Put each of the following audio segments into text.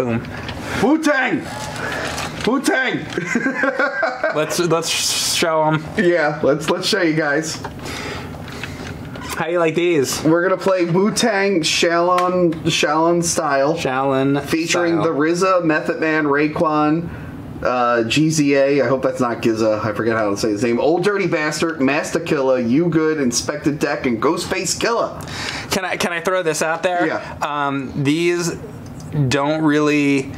Boom. Wu Tang. Wu Tang. Let's let's show them. yeah, let's let's show you guys. How do you like these? We're gonna play Wu Tang Shaolin Shaolin style, Shaolin featuring style. the RZA, Method Man, Raekwon, uh, GZA. I hope that's not Giza. I forget how to say his name. Old Dirty Bastard, Masta Killa, You Good, Inspectah Deck, and Ghostface Killah. Can I can I throw this out there? Yeah. Um, these don't really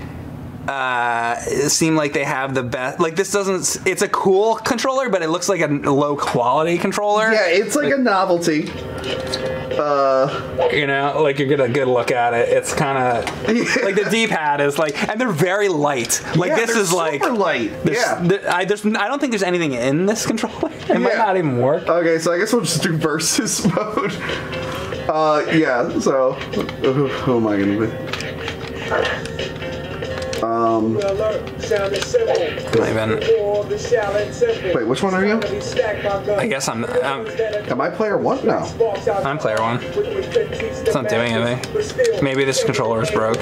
uh, seem like they have the best. Like this doesn't. It's a cool controller, but it looks like a low quality controller. Yeah, it's like a novelty. You know, like you get a good look at it. It's kind of like the D-pad is like, and they're very light. Like Yeah, this is like. super light. There's, Yeah. there- I, there's, I don't think there's anything in this controller. It might not even work. Okay, so I guess we'll just do versus mode. Uh, yeah. So, who, who am I gonna be? 了。Alert, sound and symbol. Not even- the Shaolin Temple. Wait, which one are you? I guess I'm. I'm, Am I player one? No. I'm player one. It's not doing anything. Maybe this controller is broke.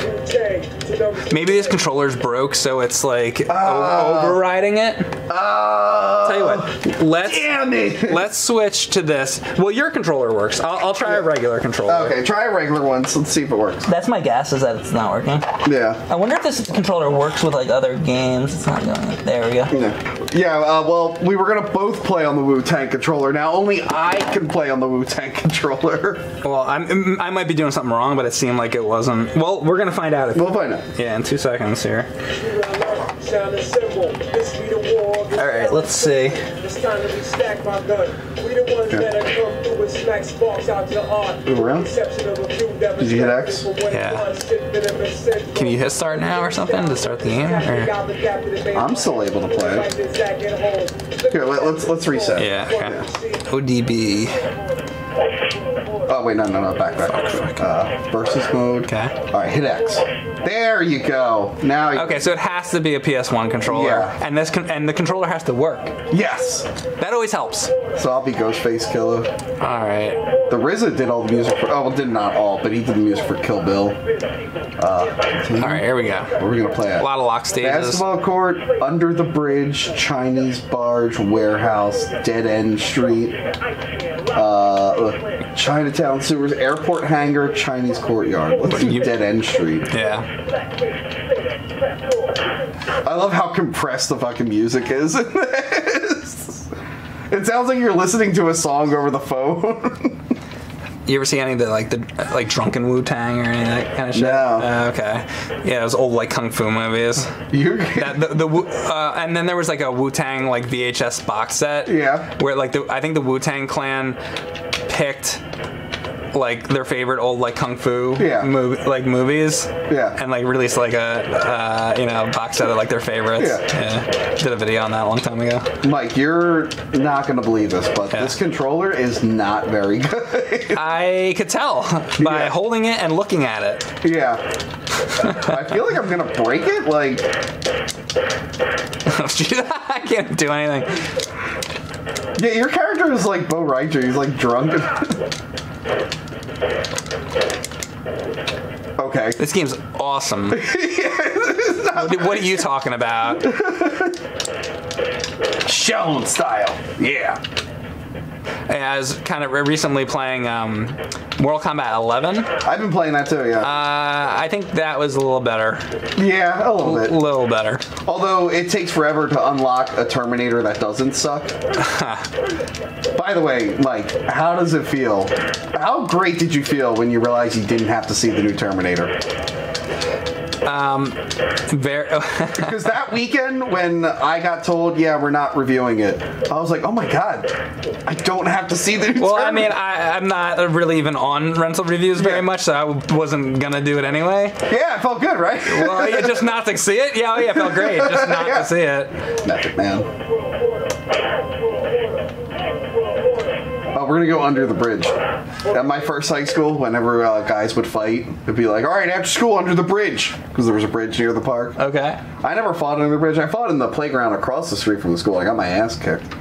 maybe this controller is broke, so it's like o- overriding it. Uh, Tell you what, let's Damn it. let's switch to this. Well, your controller works. I'll, I'll try a regular controller. Okay, try a regular one. So let's see if it works. That's my guess is that it's not working. Yeah. I wonder if this controller works with like other games. It's not going. There we go. Yeah. Yeah. Uh, well, we were gonna both play on the Wu Tang controller. Now only I can play on the Wu Tang controller. Well, I'm, I might be doing something wrong, but it seemed like it wasn't. Well, we're gonna find out. If, We'll find out. yeah, in two seconds here. Sound and symbol. This be the war of the All right, let's see. Move around. Exception of a few that Did you hit X? Yeah. Can you hit start now or something to start the game? Or? I'm still able to play it. Here, let, let's let's reset. Yeah. Okay. ODB. Oh wait, no, no, no, back, back. Uh, versus mode. Okay. All right, hit X. There you go. Now. You, Okay, so it has to be a PS1 controller, Yeah. and this con- and the controller has to work. Yes. That always helps. So I'll be Ghostface Killah. All right. The RZA did all the music for. Oh, well, did not all, but he did the music for Kill Bill. Uh, All right. Here we go. Where are we gonna play at? A lot of lock stages. Basketball court, under the bridge, Chinese barge, warehouse, dead end street, uh, Chinatown sewers, airport hangar, Chinese courtyard. Let's do You- dead end street. Yeah. I love how compressed the fucking music is in this. It sounds like you're listening to a song over the phone. You ever see any of the like the like drunken Wu Tang or any of that kind of shit? No. Uh, okay. Yeah, those old like kung fu movies. you That the, the uh, and then there was like a Wu Tang like VHS box set. Yeah. Where like the I think the Wu Tang Clan picked like their favorite old like kung fu Yeah. movie like movies. Yeah. And like released like a uh, you know box set of like their favorites. Yeah. Did a video on that a long time ago. Mike, you're not gonna believe this, but Yeah. this controller is not very good. I could tell by Yeah. holding it and looking at it. yeah. I feel like I'm gonna break it. Like, I can't do anything. yeah, your character is like Bo' Rai Cho. He's like drunk. Okay. This game's awesome. what, what are you talking about? Shown style. Yeah. I was kind of recently playing um, Mortal Kombat 11. Uh, I've been playing that too. Yeah. I think that was a little better. yeah, a little bit. A little better. Although it takes forever to unlock a Terminator that doesn't suck. By the way, Mike, how does it feel? How great did you feel when you realized you didn't have to see the new Terminator? Um, very. Because that weekend when I got told, yeah, we're not reviewing it, I was like, oh my god, I don't have to see the well, I mean, I, I'm not really even on rental reviews very Yeah. much, so I wasn't gonna do it anyway. yeah, it felt good, right? Well, yeah, just not to see it. Yeah, oh, yeah, it felt great. Just not Yeah. to see it. Method Man. We're gonna go under the bridge. At my first high school, whenever uh, guys would fight, it'd be like, "All right, after school, under the bridge," because there was a bridge near the park. Okay. I never fought under the bridge. I fought in the playground across the street from the school. I got my ass kicked.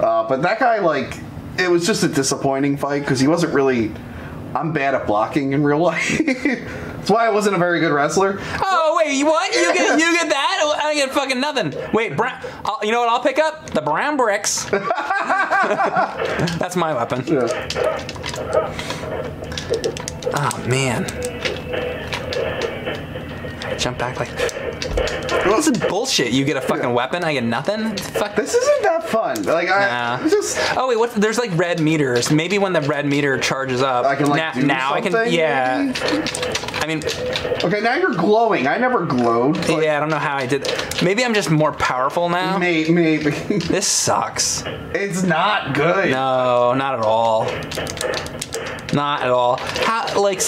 Uh, but that guy, like, it was just a disappointing fight because he wasn't really. I'm bad at blocking in real life, That's why I wasn't a very good wrestler. Oh wait, you what? You get you get that? I get fucking nothing. Wait, brown. I'll, you know what? I'll pick up the brown bricks. That's my weapon. Yeah. Oh man. Jump back like. This is bullshit. You get a fucking weapon, I get nothing. Fuck. This isn't that fun. Like I Nah. just Oh wait, what? There's like red meters. Maybe when the red meter charges up, I can like now, do now I can. Yeah. maybe? I mean, Okay, now you're glowing. I never glowed. Like, yeah. I don't know how I did. Maybe I'm just more powerful now. may- Maybe. This sucks. it's not good. No, not at all. Not at all. How like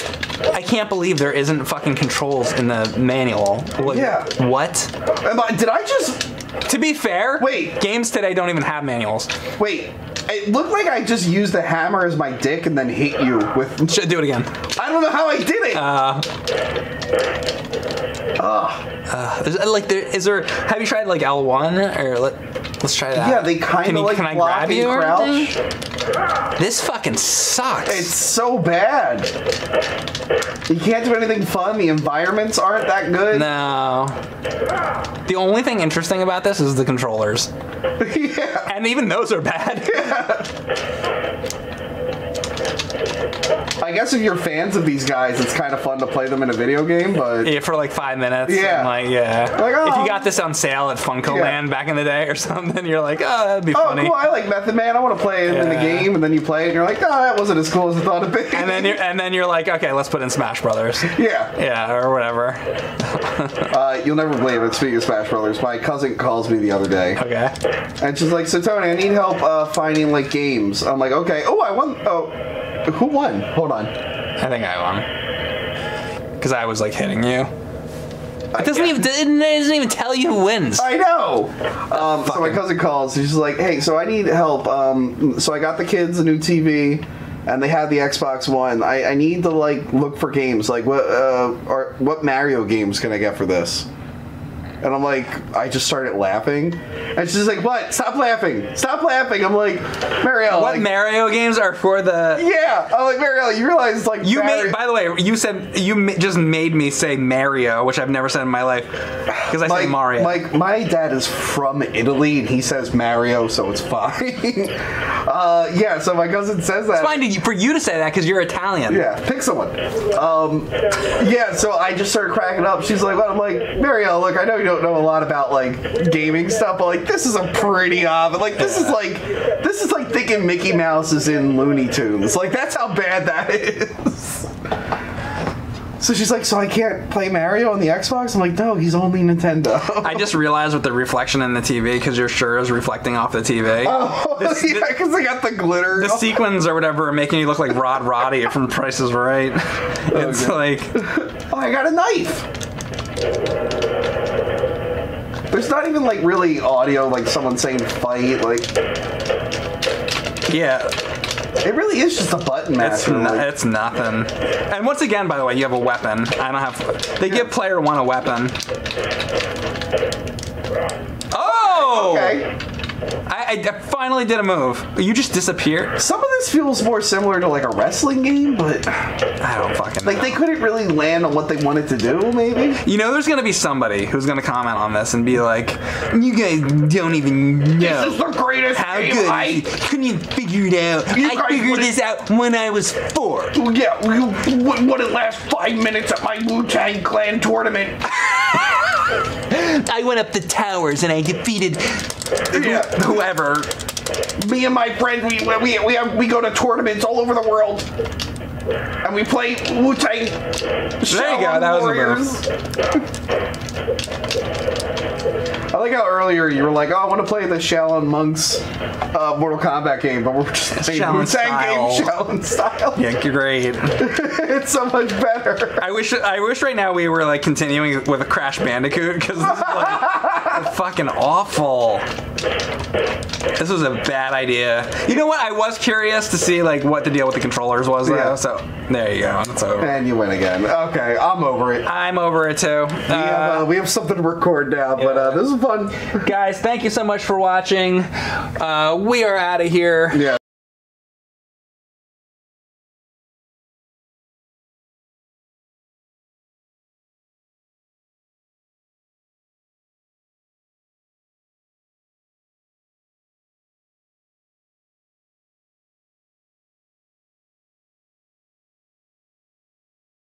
I can't believe there isn't fucking controls in the manual. Like, Yeah. What? Am I- did I just To be fair, Wait. games today don't even have manuals. wait? It looked like I just used the hammer as my dick and then hit you with. Should do it again. I don't know how I did it. Uh, Ah. Uh, is, like, there, is there? Have you tried like L one or let, let's try that. yeah, they kind of like can I grab you or crouch. anything? This fucking sucks. It's so bad. You can't do anything fun. The environments aren't that good. no. The only thing interesting about this is the controllers, yeah. and even those are bad. I guess if you're fans of these guys, it's kind of fun to play them in a video game, but Yeah, for like five minutes. Yeah. and, like yeah. Like, if oh. you got this on sale at Funco Yeah. Land back in the day or something, you're like, oh, that'd be oh, funny. cool, I like Method Man. I want to play him in the game, and then you play it, and you're like, oh, that wasn't as cool as I thought it'd be. And then you're and then you're like, okay, let's put in Smash Brothers. yeah. Yeah, or whatever. Uh, you'll never believe it. Speaking of Smash Brothers, my cousin calls me the other day, Okay. and she's like, "So Tony, I need help uh, finding like games." I'm like, "Okay." Oh, I won. Oh, who won? Hold on. I think I won. Because I was like hitting you. It doesn't even it doesn't even tell you who wins. I know. Um, so my cousin calls. She's like, "Hey, so I need help. Um, so I got the kids a new TV, and they had the Xbox One. I, I need to like look for games. Like what uh, or what Mario games can I get for this?" And I'm like, I just started laughing, and she's like, "What? Stop laughing! Stop laughing!" I'm like, Mario. what like, Mario games are for the? Yeah, I'm like Marielle. You realize like You Mario- made. By the way, you said you just made me say Mario, which I've never said in my life. Because I Like, say Mario. Like my dad is from Italy and he says Mario, so it's fine. uh, yeah, so my cousin says that. it's fine you, for you to say that because you're Italian. Yeah, pick someone. Um, yeah, so I just started cracking up. She's like, "What?" I'm like, Mario, look, I know you don't know a lot about like gaming stuff, but like this is a pretty odd. Like this is like this is like thinking Mickey Mouse is in Looney Tunes. Like that's how bad that is. So she's like, so I can't play Mario on the Xbox? I'm like, no, he's only Nintendo. I just realized with the reflection in the TV, because your shirt is reflecting off the TV. Oh, This- yeah, because I got the glitter. the sequins or whatever are making you look like Rod Roddy from Price is Right. Oh, it's God. like Oh, I got a knife. Not even like really audio, like someone saying fight. Like yeah, it really is just a button it's masher. no, like- it's nothing. And once again, by the way, you have a weapon. I don't have. They give player one a weapon. Oh! okay. I, I finally did a move. You just disappear. Some of this feels more similar to like a wrestling game, but I don't fucking know. like they couldn't really land on what they wanted to do. Maybe. You know, there's gonna be somebody who's gonna comment on this and be like, "You guys don't even know This is the greatest how game. good. I? Couldn't even figure it out. You I figured this out when I was four. yeah, wou- wouldn't last five minutes at my Wu Tang Clan tournament. I went up the towers and I defeated Yeah. whoever. Me and my friend, we we we, have, we go to tournaments all over the world, and we play Wu Tang. There you go, that was a I like how earlier you were like, "Oh, I want to play the Shaolin Monks uh, Mortal Kombat game," but we're just playing Shaolin Wu Tang game style. Shaolin style. Yeah, great. it's so much better. I wish I wish right now we were like continuing with a Crash Bandicoot because this is like fucking awful. This was a bad idea. You know what? I was curious to see like what the deal with the controllers was though. Yeah. So there you go. It's over. And you win again. Okay, I'm over it. I'm over it too. We have, uh, we have something to record now, but uh, this is fun. guys, thank you so much for watching. Uh, we are out of here. Yeah.